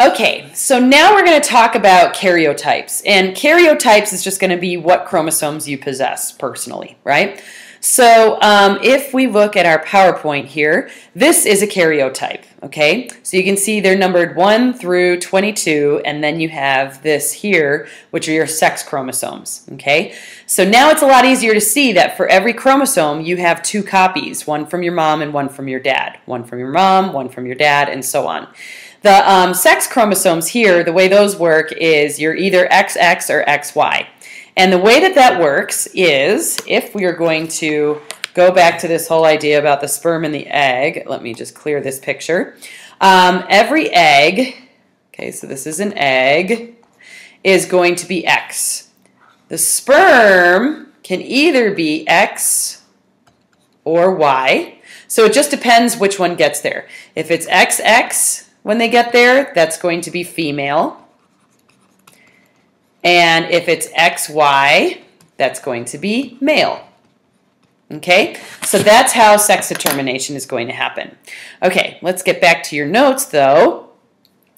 Okay, so now we're going to talk about karyotypes. And karyotypes is just going to be what chromosomes you possess personally, right? So um, if we look at our PowerPoint here, this is a karyotype, okay? So you can see they're numbered 1 through 22, and then you have this here, which are your sex chromosomes, okay? So now it's a lot easier to see that for every chromosome, you have two copies, one from your mom and one from your dad, one from your mom, one from your dad, and so on. The um, sex chromosomes here, the way those work is you're either XX or XY. And the way that that works is if we are going to go back to this whole idea about the sperm and the egg, let me just clear this picture. Um, every egg, okay, so this is an egg, is going to be X. The sperm can either be X or Y. So it just depends which one gets there. If it's XX when they get there, that's going to be female. And if it's XY, that's going to be male. Okay, so that's how sex determination is going to happen. Okay, let's get back to your notes though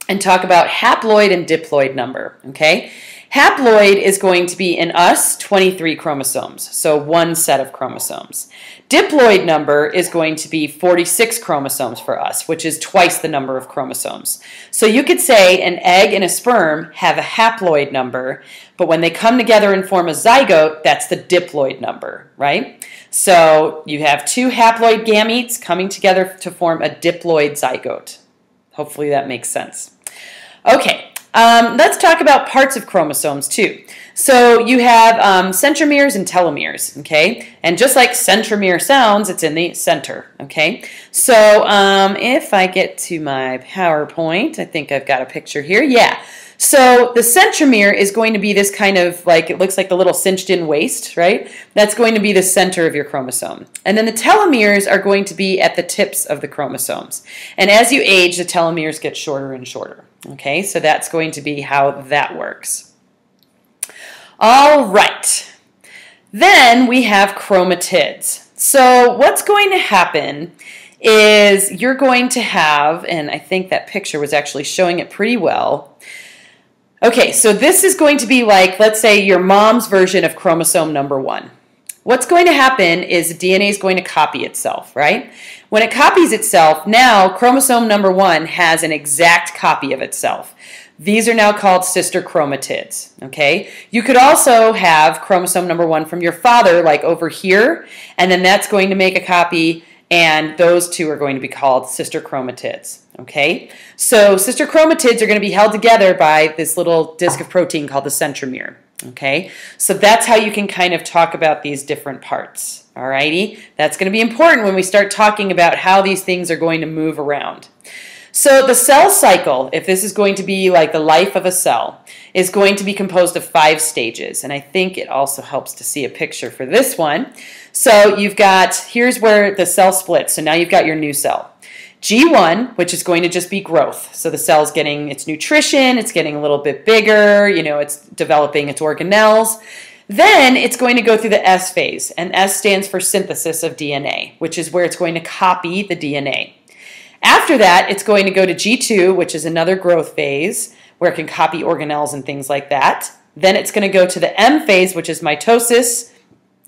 and talk about haploid and diploid number. Okay, Haploid is going to be in us 23 chromosomes, so one set of chromosomes. Diploid number is going to be 46 chromosomes for us, which is twice the number of chromosomes. So you could say an egg and a sperm have a haploid number, but when they come together and form a zygote, that's the diploid number, right? So you have two haploid gametes coming together to form a diploid zygote. Hopefully that makes sense. Okay, um, let's talk about parts of chromosomes too. So you have um, centromeres and telomeres, okay? And just like centromere sounds, it's in the center, okay? So um, if I get to my PowerPoint, I think I've got a picture here. Yeah. So the centromere is going to be this kind of like, it looks like the little cinched in waist, right? That's going to be the center of your chromosome. And then the telomeres are going to be at the tips of the chromosomes. And as you age, the telomeres get shorter and shorter. Okay, so that's going to be how that works. All right. Then we have chromatids. So what's going to happen is you're going to have, and I think that picture was actually showing it pretty well, Okay, so this is going to be like, let's say, your mom's version of chromosome number one. What's going to happen is DNA is going to copy itself, right? When it copies itself, now chromosome number one has an exact copy of itself. These are now called sister chromatids, okay? You could also have chromosome number one from your father, like over here, and then that's going to make a copy and those two are going to be called sister chromatids. Okay, so sister chromatids are going to be held together by this little disc of protein called the centromere. Okay, so that's how you can kind of talk about these different parts. Alrighty, that's going to be important when we start talking about how these things are going to move around. So the cell cycle, if this is going to be like the life of a cell, is going to be composed of five stages. And I think it also helps to see a picture for this one. So you've got, here's where the cell splits. So now you've got your new cell. G1, which is going to just be growth. So the cell's getting its nutrition, it's getting a little bit bigger, you know, it's developing its organelles. Then it's going to go through the S phase, and S stands for synthesis of DNA, which is where it's going to copy the DNA. After that, it's going to go to G2, which is another growth phase, where it can copy organelles and things like that. Then it's going to go to the M phase, which is mitosis,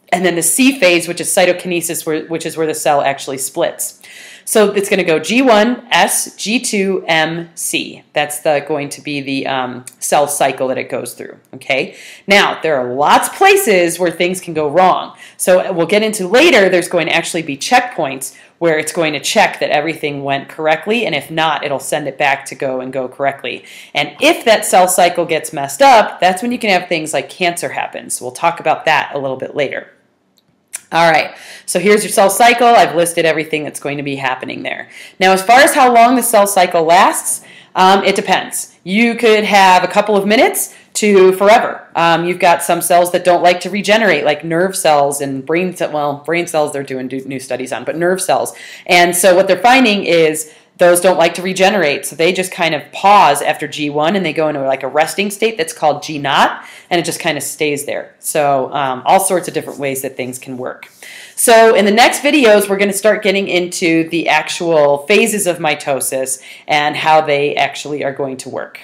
and then the C phase, which is cytokinesis, which is where the cell actually splits. So it's going to go G1, S, G2, M, C. That's the, going to be the um, cell cycle that it goes through. Okay. Now there are lots of places where things can go wrong. So we'll get into later. There's going to actually be checkpoints where it's going to check that everything went correctly, and if not, it'll send it back to go and go correctly. And if that cell cycle gets messed up, that's when you can have things like cancer happen. So we'll talk about that a little bit later. All right, so here's your cell cycle. I've listed everything that's going to be happening there. Now, as far as how long the cell cycle lasts, um, it depends. You could have a couple of minutes to forever. Um, you've got some cells that don't like to regenerate, like nerve cells and brain, cells. well, brain cells they're doing new studies on, but nerve cells. And so what they're finding is those don't like to regenerate, so they just kind of pause after G1 and they go into like a resting state that's called G naught, and it just kind of stays there. So um, all sorts of different ways that things can work. So in the next videos, we're going to start getting into the actual phases of mitosis and how they actually are going to work.